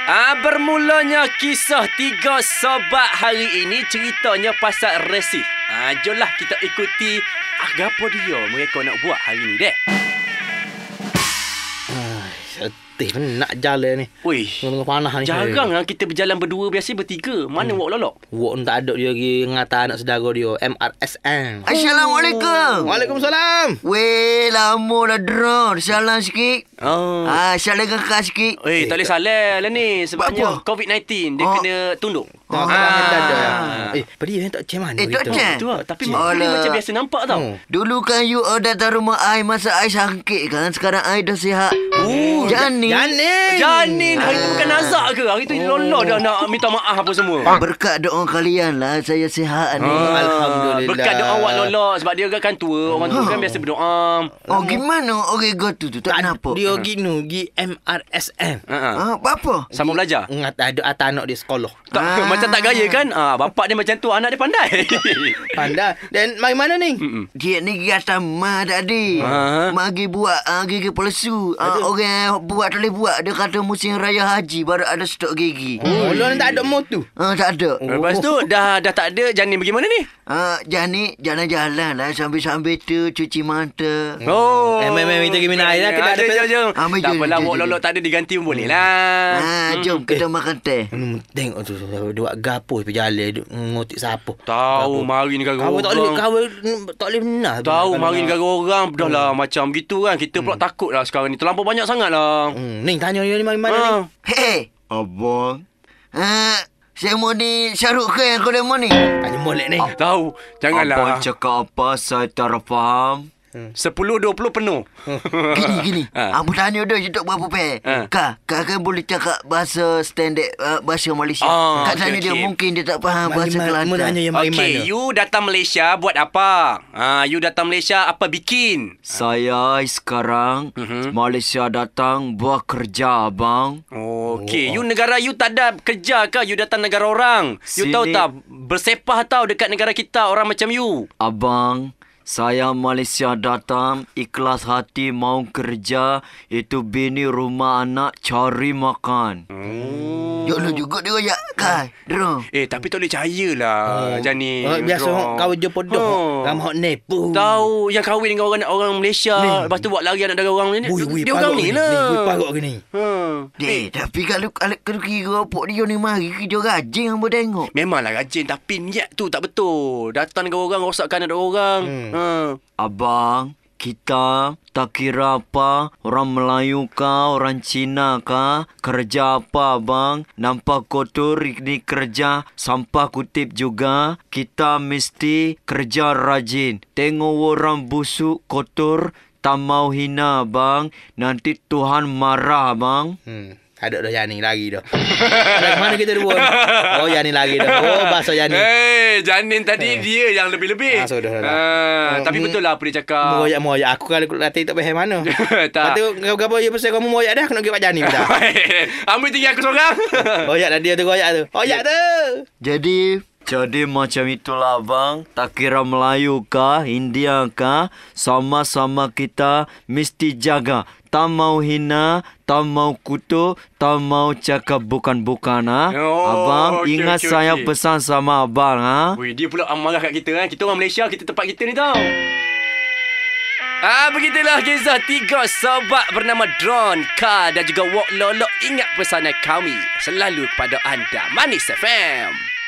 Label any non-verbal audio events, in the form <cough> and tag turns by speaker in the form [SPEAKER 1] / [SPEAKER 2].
[SPEAKER 1] Ah, bermulanya kisah tiga sobat hari ini ceritanya pasal resi. Ah, jomlah kita ikuti apa dia mereka nak buat hari ni dek.
[SPEAKER 2] Pun nak jalan ni.
[SPEAKER 1] Wih,
[SPEAKER 2] Tengah panah ni.
[SPEAKER 1] jarang lah kita berjalan berdua biasa bertiga. Mana hmm. wak lolok?
[SPEAKER 2] Wok tak ada dia lagi ngata anak saudara dia. MRSM.
[SPEAKER 3] Assalamualaikum.
[SPEAKER 2] Waalaikumsalam.
[SPEAKER 3] Weh, lama dah drone. Salam sikit.
[SPEAKER 1] Oh.
[SPEAKER 3] Ah, salam kakak sikit.
[SPEAKER 1] Eh, tak boleh salah lah ni sebabnya
[SPEAKER 3] Apa?
[SPEAKER 1] COVID-19 dia
[SPEAKER 3] Oh.
[SPEAKER 1] kena tunduk.
[SPEAKER 2] Tak
[SPEAKER 3] Ah.
[SPEAKER 2] ada. Eh, pada dia tak cem mana
[SPEAKER 3] Eh, tak cem.
[SPEAKER 1] Tu lah. Tapi mak ni macam biasa nampak tau.
[SPEAKER 2] Hmm.
[SPEAKER 3] Dulu kan you uh, datang rumah I masa I sakit kan. Sekarang I dah sihat.
[SPEAKER 1] Oh,
[SPEAKER 3] Jani.
[SPEAKER 2] Janin.
[SPEAKER 1] Janin hari tu bukan nazak ke? Hari tu Lola dah nak minta maaf apa semua.
[SPEAKER 3] Berkat doa kalian lah saya sihat ni.
[SPEAKER 1] Ah,
[SPEAKER 2] Alhamdulillah.
[SPEAKER 1] Berkat doa awak Lola sebab dia kan tua. Orang tua kan biasa berdoa.
[SPEAKER 3] Oh, gimana orang go tu tu? Tak kenapa?
[SPEAKER 2] Dia pergi nu, pergi MRSM.
[SPEAKER 1] Ha ah.
[SPEAKER 3] Ah, apa?
[SPEAKER 1] Sama belajar.
[SPEAKER 2] Ngat ada atas anak dia sekolah.
[SPEAKER 1] Tak,
[SPEAKER 3] Ah.
[SPEAKER 1] Macam tak gaya kan? Ah, bapak dia macam tu, anak dia pandai. <laughs>
[SPEAKER 2] Pandai. Dan mai mana ni?
[SPEAKER 1] Mm-mm.
[SPEAKER 3] Dia ni gigi atas mah tadi.
[SPEAKER 1] Ah.
[SPEAKER 3] Mak pergi buat uh, gigi pelesu. Uh, orang buat boleh buat. Dia kata musim raya haji baru ada stok gigi.
[SPEAKER 2] Oh, lo tak ada motu.
[SPEAKER 3] Ah, tak ada.
[SPEAKER 1] Lepas tu dah dah tak ada Janin pergi mana ni?
[SPEAKER 3] Ah, Jani jalan-jalan lah sambil-sambil tu cuci mata.
[SPEAKER 1] Oh.
[SPEAKER 2] Eh, mai, mai, kita pergi minum air lah. Kita
[SPEAKER 1] Ah,
[SPEAKER 2] ada
[SPEAKER 1] jom,
[SPEAKER 2] pe-
[SPEAKER 1] jom, jom.
[SPEAKER 3] Ah,
[SPEAKER 1] Tak apalah, Wak. Lolok tak ada diganti pun boleh lah.
[SPEAKER 3] Ah, jom kita makan teh.
[SPEAKER 2] Hmm, tengok tu dia buat gapo pergi jalan ngotik siapa.
[SPEAKER 1] Tahu mari negara
[SPEAKER 2] Kau tak boleh
[SPEAKER 1] orang.
[SPEAKER 2] kau tak boleh benar. tu.
[SPEAKER 1] Tahu mari negara orang dah lah macam gitu kan. Kita pula takut lah sekarang ni. Terlampau banyak sangat lah.
[SPEAKER 2] Hmm, ni tanya dia ni mari mana ni?
[SPEAKER 1] Ah.
[SPEAKER 3] Hei, abang. Ah, saya mau ni Syahruk ke yang kau demo ni?
[SPEAKER 2] Tanya molek ni.
[SPEAKER 1] Tahu. Janganlah.
[SPEAKER 3] cakap apa saya tak faham.
[SPEAKER 1] 10-20 penuh. <laughs>
[SPEAKER 3] Gini, gini.
[SPEAKER 1] Ah.
[SPEAKER 3] Apa tanya dia tak berapa pe.
[SPEAKER 1] Ah.
[SPEAKER 3] Kak, kak kan boleh cakap bahasa standard uh, bahasa Malaysia.
[SPEAKER 1] Ah,
[SPEAKER 3] kak tanya dia
[SPEAKER 1] okey.
[SPEAKER 3] mungkin dia tak faham
[SPEAKER 2] Mari
[SPEAKER 3] bahasa
[SPEAKER 2] Mu tanya
[SPEAKER 3] Kelantan.
[SPEAKER 2] yang
[SPEAKER 1] Okay,
[SPEAKER 2] mana?
[SPEAKER 1] you datang Malaysia buat apa? Ah, you datang Malaysia apa bikin?
[SPEAKER 3] Saya sekarang
[SPEAKER 1] Mhm.
[SPEAKER 3] Malaysia datang buat kerja abang.
[SPEAKER 1] Okay, you negara you tak ada kerja ke? You datang negara orang. You
[SPEAKER 3] Sini-
[SPEAKER 1] tahu tak bersepah tau dekat negara kita orang macam you.
[SPEAKER 3] Abang, saya Malaysia datang ikhlas hati mau kerja itu bini rumah anak cari makan. Jok lu juga dia royak kai. Dero.
[SPEAKER 1] Eh, tapi tak boleh percaya lah, oh. Jani.
[SPEAKER 2] Oh, biasa orang kau je podoh.
[SPEAKER 1] Oh.
[SPEAKER 2] Ramah hok nepu.
[SPEAKER 1] Tahu yang kahwin dengan orang orang Malaysia,
[SPEAKER 2] Ni.
[SPEAKER 1] lepas tu buat lari anak negara orang ni.
[SPEAKER 2] Wui, wui,
[SPEAKER 1] dia orang ni
[SPEAKER 2] ni.
[SPEAKER 1] lah.
[SPEAKER 2] Ni, wui, parut gini.
[SPEAKER 1] Ha.
[SPEAKER 3] Dek, tapi kalau kalau kalau kira apa dia ni mari kerja rajin hamba tengok.
[SPEAKER 1] Memanglah rajin tapi niat tu tak betul. Datang dengan orang rosakkan ada orang.
[SPEAKER 2] Hmm.
[SPEAKER 1] Ha.
[SPEAKER 3] Abang, kita tak kira apa orang Melayu kah, orang Cina kah, kerja apa abang, nampak kotor ni kerja, sampah kutip juga, kita mesti kerja rajin. Tengok orang busuk kotor, tak mau hina abang, nanti Tuhan marah abang.
[SPEAKER 2] Hmm. Ada dah Jani lagi dah. Dah mana kita dua? Oh Jani lagi dah. Oh bahasa Jani.
[SPEAKER 1] Eh, Janin tadi dia yang lebih-lebih.
[SPEAKER 2] Ah, sudah, sudah.
[SPEAKER 1] Ah,
[SPEAKER 2] Oh,
[SPEAKER 1] tapi betul lah apa dia cakap.
[SPEAKER 2] Moyak moyak aku kalau latih tak faham mana. <laughs>
[SPEAKER 1] Tak.
[SPEAKER 2] Lepas tu kau gapo ya pasal kamu moyak dah aku nak pergi Pak Jani dah.
[SPEAKER 1] Ambil tinggi aku seorang.
[SPEAKER 2] Moyak dah dia tu goyak tu. Moyak tu.
[SPEAKER 3] Jadi jadi macam itulah bang Tak kira Melayu kah India kah Sama-sama kita Mesti jaga Tak mau hina Tak mau kutuk Tak mau cakap bukan-bukan ha?
[SPEAKER 1] Oh,
[SPEAKER 3] Abang
[SPEAKER 1] okey,
[SPEAKER 3] Ingat
[SPEAKER 1] okey,
[SPEAKER 3] saya
[SPEAKER 1] okey.
[SPEAKER 3] pesan sama abang ha?
[SPEAKER 1] Wih, dia pula marah kat kita kan. Kita orang Malaysia, kita tempat kita ni tau. Ah, begitulah kisah tiga sobat bernama Drone, Ka dan juga Wok Lolo. Ingat pesanan kami selalu kepada anda. Manis FM.